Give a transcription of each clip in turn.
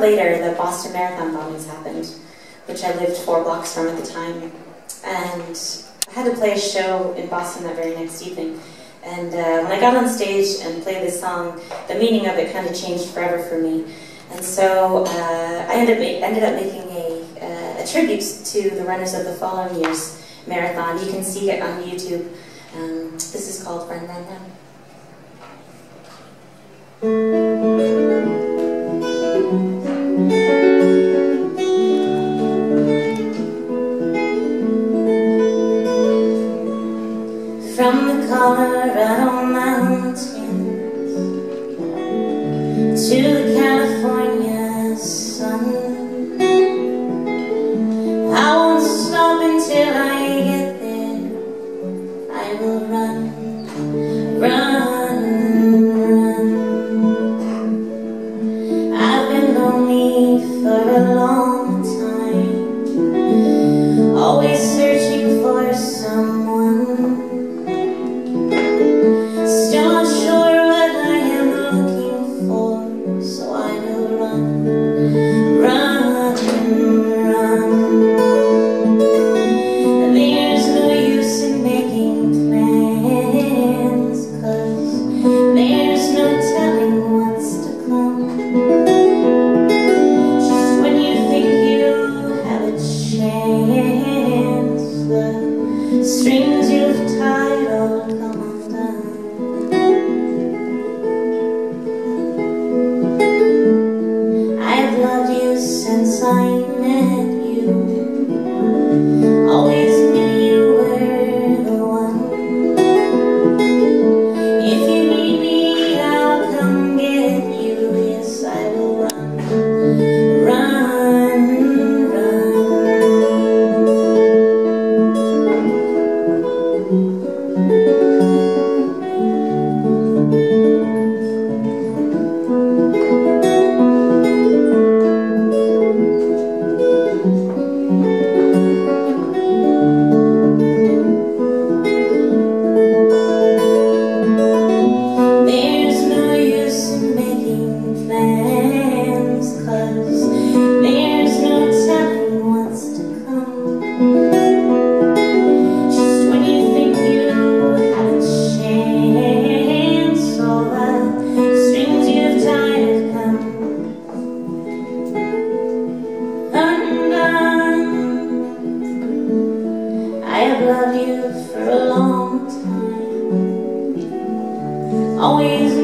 Later, the Boston Marathon bombings happened, which I lived four blocks from at the time. And I had to play a show in Boston that very next evening. And uh, when I got on stage and played this song, the meaning of it kind of changed forever for me. And so uh, I ended up, ended up making a, uh, a tribute to the runners of the following year's marathon. You can see it on YouTube. Um, this is called Run, Run, Run. Run, run, run. I've been lonely for a long time. Always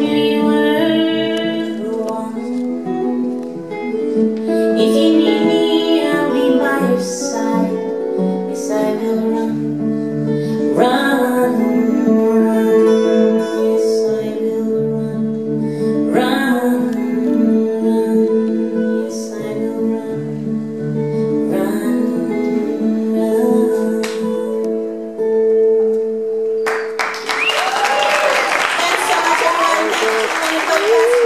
Yes.